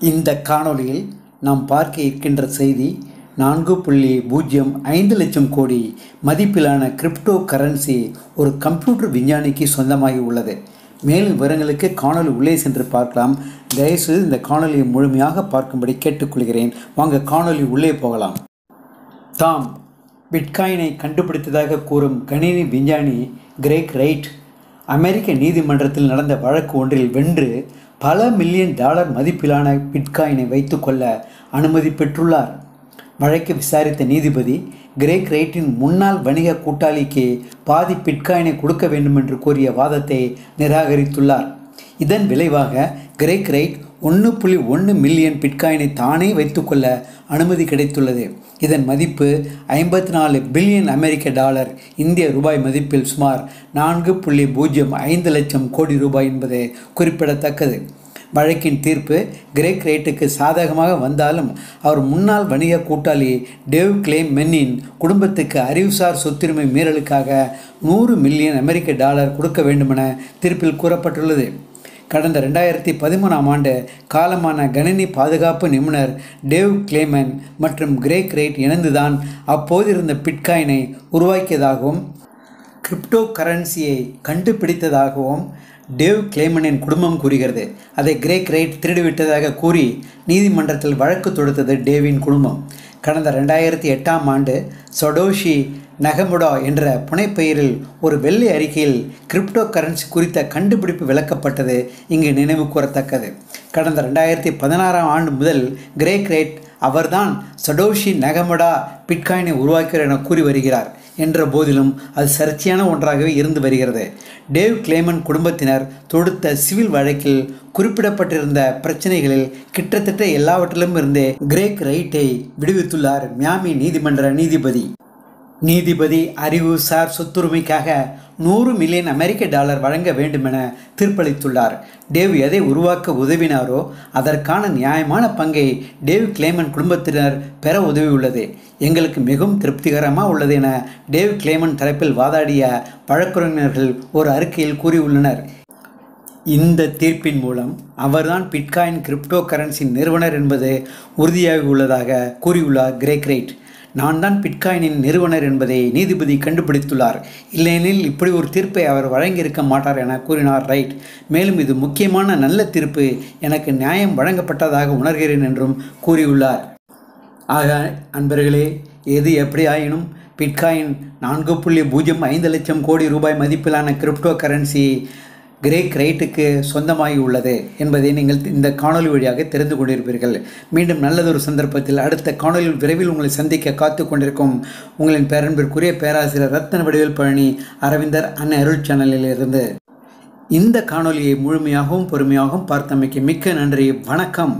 இந்த காணொளியில் நாம் பார்க்க இருக்கின்ற செய்தி நான்கு புள்ளி பூஜ்ஜியம் ஐந்து லட்சம் கோடி மதிப்பிலான கிரிப்டோ கரன்சி ஒரு கம்ப்யூட்டர் விஞ்ஞானிக்கு சொந்தமாகி உள்ளது. மேலும் விவரங்களுக்கு காணொளி உள்ளே சென்று பார்க்கலாம். தயவுசெய்து இந்த காணொலியை முழுமையாக பார்க்கும்படி கேட்டுக்கொள்கிறேன். வாங்க காணொளி உள்ளே போகலாம். தாம் பிட்காயினை கண்டுபிடித்ததாக கூறும் கணினி விஞ்ஞானி கிரேக் ரைட் அமெரிக்க நீதிமன்றத்தில் நடந்த வழக்கு ஒன்றில் வென்று பல மில்லியன் டாலர் மதிப்பிலான பிட்காயினை வைத்துக்கொள்ள அனுமதி பெற்றுள்ளார். வழக்கை விசாரித்த நீதிபதி கிரேக் ரைட்டின் முன்னாள் வணிக கூட்டாளிக்கு பாதி பிட்காயினை கொடுக்க வேண்டும் என்று கோரிய வாதத்தை நிராகரித்துள்ளார். இதன் விளைவாக கிரேக் ரைட் ஒன்று புள்ளி ஒன்று மில்லியன் பிட்காயினை தானே வைத்துக்கொள்ள அனுமதி கிடைத்துள்ளது. இதன் மதிப்பு ஐம்பத்தி நாலு பில்லியன் அமெரிக்க டாலர் இந்திய ரூபாய் மதிப்பில் சுமார் நான்கு புள்ளி பூஜ்ஜியம் ஐந்து லட்சம் கோடி ரூபாய் என்பது குறிப்பிடத்தக்கது. வழக்கின் தீர்ப்பு கிரேக் ரைட்டுக்கு சாதகமாக வந்தாலும் அவர் முன்னாள் வணிக கூட்டாளி டேவ் கிளேம் மென்னின் குடும்பத்துக்கு அறிவுசார் சொத்துரிமை மீறலுக்காக நூறு மில்லியன் அமெரிக்க டாலர் கொடுக்க வேண்டுமென தீர்ப்பில் கூறப்பட்டுள்ளது. கடந்த ரெண்டாயிரத்தி பதிமூணாம் ஆண்டு காலமான கணினி பாதுகாப்பு நிபுணர் டேவ் கிளேமன் மற்றும் கிரேக் ரைட் இணைந்துதான் அப்போதிருந்த பிட்காயினை உருவாக்கியதாகவும் கிரிப்டோ கரன்சியை கண்டுபிடித்ததாகவும் டேவ் கிளேமனின் குடும்பம் கூறுகிறது. அதை கிரேக் ரைட் திருடிவிட்டதாக கூறி நீதிமன்றத்தில் வழக்கு தொடுத்தது டேவின் குடும்பம். கடந்த ரெண்டாயிரத்தி எட்டாம் ஆண்டு சொடோஷி நகமுடா என்ற புனைப்பெயரில் ஒரு வெள்ளை அறிக்கையில் கிரிப்டோ கரன்சி குறித்த கண்டுபிடிப்பு விளக்கப்பட்டது இங்கு நினைவு கூறத்தக்கது. கடந்த ரெண்டாயிரத்தி பதினாறாம் ஆண்டு முதல் கிரேக் ரேட் அவர்தான் சடோஷி நகமுடா பிட்காயினை உருவாக்கிறார் என கூறி வருகிறார். என்ற போதிலும் அது சர்ச்சையான ஒன்றாகவே இருந்து வருகிறது. டேவ் கிளேமன் குடும்பத்தினர் தொடுத்த சிவில் வழக்கில் குறிப்பிடப்பட்டிருந்த பிரச்சனைகளில் கிட்டத்தட்ட எல்லாவற்றிலும் இருந்தே கிரேக் ரைட்டை விடுவித்துள்ளார் மியாமி நீதிமன்ற நீதிபதி. நீதிபதி அறிவுசார் சொத்துரிமைக்காக நூறு மில்லியன் அமெரிக்க டாலர் வழங்க வேண்டுமென தீர்ப்பளித்துள்ளார். டேவ் எதை உருவாக்க உதவினாரோ அதற்கான நியாயமான பங்கை டேவ் கிளேமன் குடும்பத்தினர் பெற உதவியுள்ளது. எங்களுக்கு மிகவும் திருப்திகரமாக உள்ளது என டேவ் கிளேமன் தரப்பில் வாதாடிய வழக்குரைஞர்கள் ஒரு அறிக்கையில் கூறியுள்ளனர். இந்த தீர்ப்பின் மூலம் அவர்தான் பிட்காயின் கிரிப்டோ கரன்சி நிறுவனர் என்பது உறுதியாகியுள்ளதாக கூறியுள்ளார் கிரேக் ரைட். நான் தான் பிட்காயினின் நிறுவனர் என்பதை நீதிபதி கண்டுபிடித்துள்ளார். இல்லையெனில் இப்படி ஒரு தீர்ப்பை அவர் வழங்கியிருக்க மாட்டார் என கூறினார். ரைட். மேலும் இது முக்கியமான நல்ல தீர்ப்பு. எனக்கு நியாயம் வழங்கப்பட்டதாக உணர்கிறேன் என்றும் கூறியுள்ளார். ஆக அன்பர்களே எது எப்படியாயினும் பிட்காயின் நான்கு புள்ளி பூஜ்ஜியம் ஐந்து லட்சம் கோடி ரூபாய் மதிப்பிலான கிரிப்டோ கரன்சி கிரேக் ரைட்டுக்கு சொந்தமாகி உள்ளது என்பதை நீங்கள் இந்த காணொலி வழியாக தெரிந்து கொண்டிருப்பீர்கள். மீண்டும் நல்லதொரு சந்தர்ப்பத்தில் அடுத்த காணொலியில் விரைவில் உங்களை சந்திக்க காத்து கொண்டிருக்கும் உங்களின் பேரன்பிற்குரிய பேராசிரியர் ரத்ன வடிவேல் பழனி அரவிந்தர் அன்னை அருள் சேனலில் இருந்து இந்த காணொலியை முழுமையாகவும் பொறுமையாகவும் பார்த்தமைக்கு மிக்க நன்றி. வணக்கம்.